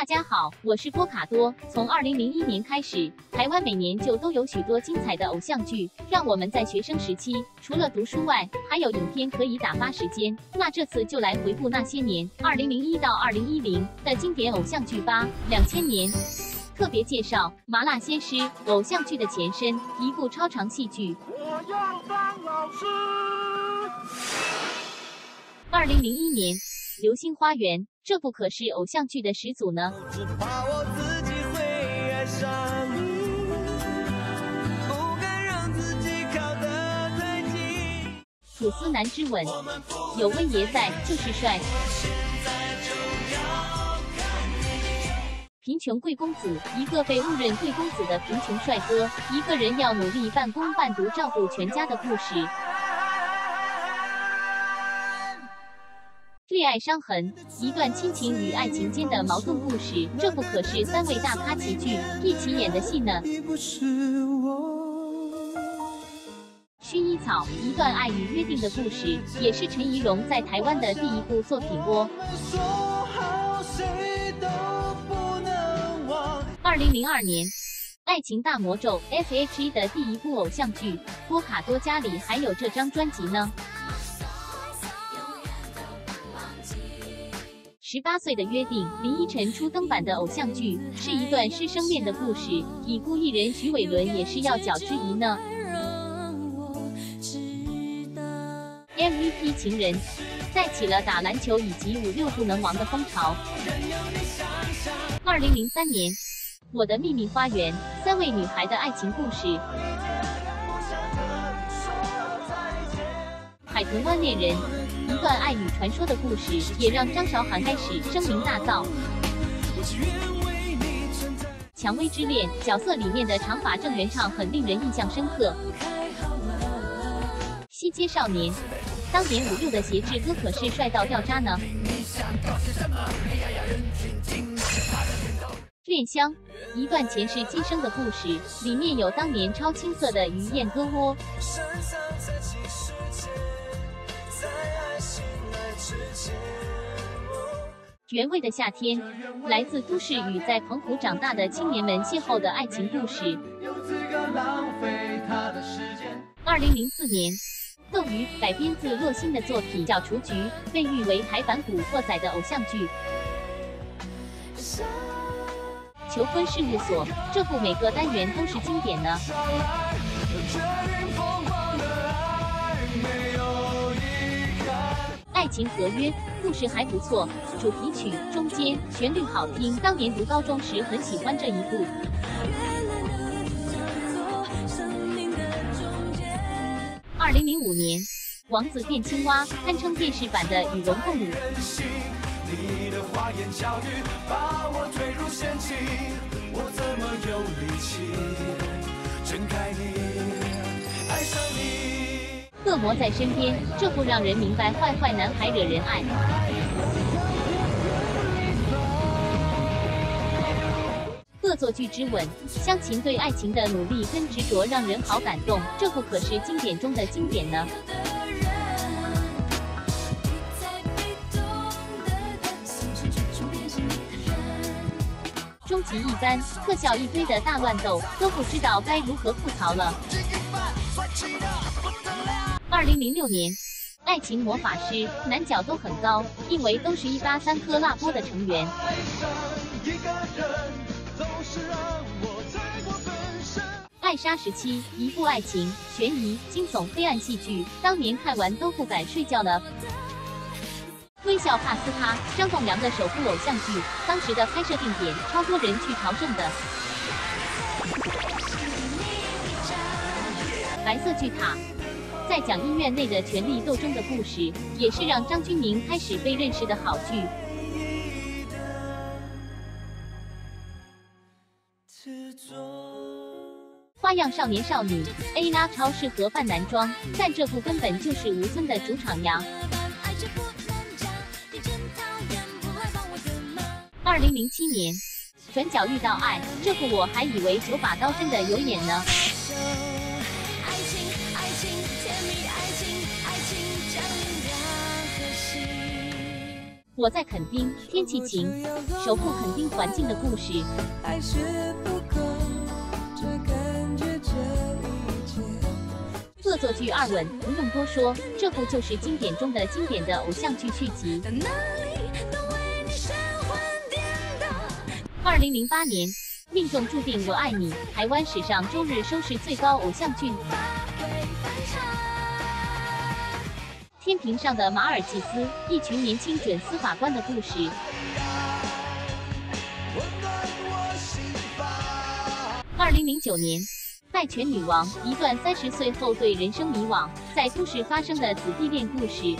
大家好，我是波卡多。从二零零一年开始，台湾每年就都有许多精彩的偶像剧，让我们在学生时期除了读书外，还有影片可以打发时间。那这次就来回顾那些年二零零一到二零一零的经典偶像剧吧。两千年特别介绍《麻辣鲜师》，偶像剧的前身，一部超长戏剧。我要当老师。二零零一年，《流星花园》。这不可是偶像剧的始祖呢。楚思南之吻，有温爷在就是帅。贫穷贵公子，一个被误认贵公子的贫穷帅哥，一个人要努力半工半读照顾全家的故事。恋爱伤痕，一段亲情与爱情间的矛盾故事。这不可是三位大咖齐聚一起演的戏呢。薰衣草，一段爱与约定的故事，也是陈怡蓉在台湾的第一部作品哦。二零零二年，《爱情大魔咒》F.H.E 的第一部偶像剧，波卡多家里还有这张专辑呢。十八岁的约定，林依晨初登版的偶像剧，是一段师生恋的故事。已故艺人徐伟伦也是要角之一呢。MVP 情人，带起了打篮球以及五六不能亡的风潮。二零零三年，我的秘密花园，三位女孩的爱情故事。海豚湾恋人。一段爱与传说的故事，也让张韶涵开始声名大噪。蔷薇之恋角色里面的长发郑元畅很令人印象深刻。西街少年，当年五六的谐志哥可是帅到掉渣呢。恋香，一段前世今生的故事，里面有当年超青涩的于燕歌窝。原味的夏天，来自都市与在澎湖长大的青年们邂逅的爱情故事。二零零四年，斗鱼改编自洛心的作品《小雏菊》，被誉为台版《古惑仔》的偶像剧。求婚事务所，这部每个单元都是经典呢。合约故事还不错，主题曲中间旋律好听，当年读高中时很喜欢这一部。二零零五年，王子变青蛙堪称电视版的与龙共舞。恶魔在身边，这不让人明白坏坏男孩惹人爱。恶作剧之吻，湘琴对爱情的努力跟执着让人好感动，这部可是经典中的经典呢。终极一班，特效一堆的大乱斗，都不知道该如何吐槽了。二零零六年，《爱情魔法师》男角都很高，因为都是一八三颗辣波的成员。爱莎时期，一部爱情、悬疑、惊悚、黑暗戏剧，当年看完都不敢睡觉了。微笑帕斯卡，张栋梁的首部偶像剧，当时的拍摄定点超多人去朝圣的。白色巨塔。在讲医院内的权力斗争的故事，也是让张钧甯开始被认识的好剧。花样少年少女 A 拉超适合扮男装，但这部根本就是吴尊的主场呀。二零零七年，转角遇到爱，这部我还以为九把刀真的有演呢。我在垦丁，天气晴，守护垦丁环境的故事。还是不够，这感觉这一切。恶作剧二吻不用多说，这部就是经典中的经典的偶像剧续集。二零零八年，命中注定我爱你，台湾史上周日收视最高偶像剧。天平上的马尔济斯，一群年轻准司法官的故事。二零零九年，拜权女王，一段三十岁后对人生迷惘，在都市发生的子弟恋故事。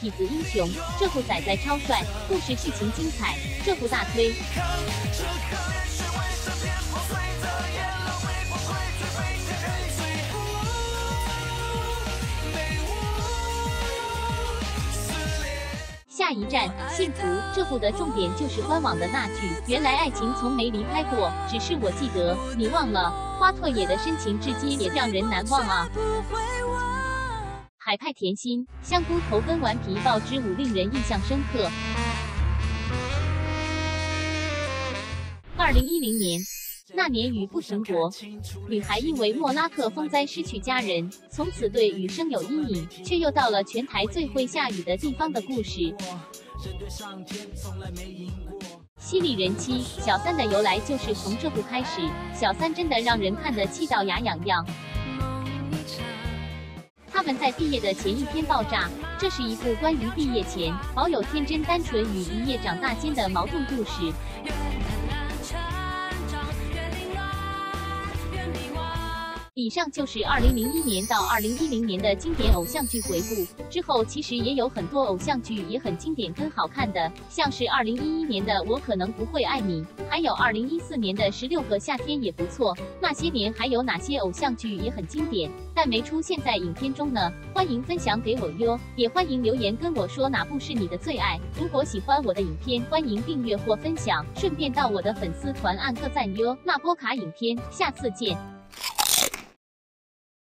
痞子英雄，这部仔仔超帅，故事剧情精彩，这部大推。下一站，幸福。这部的重点就是官网的那句：“原来爱情从没离开过，只是我记得，你忘了。”花拓野的深情至今也让人难忘啊。不会忘。海派甜心，香菇头跟顽皮豹之舞令人印象深刻。二零一零年，那年雨不停泊，女孩因为莫拉克风灾失去家人，从此对雨声有阴影，却又到了全台最会下雨的地方的故事。犀利人妻小三的由来就是从这部开始，小三真的让人看得气到牙痒痒。他们在毕业的前一天爆炸，这是一部关于毕业前保有天真单纯与一夜长大间的矛盾故事。以上就是二零零一年到二零一零年的经典偶像剧回顾。之后其实也有很多偶像剧也很经典跟好看的，像是二零一一年的《我可能不会爱你》，还有二零一四年的《十六个夏天》也不错。那些年还有哪些偶像剧也很经典，但没出现在影片中呢？欢迎分享给我哟，也欢迎留言跟我说哪部是你的最爱。如果喜欢我的影片，欢迎订阅或分享，顺便到我的粉丝团按个赞哟。那波卡影片，下次见。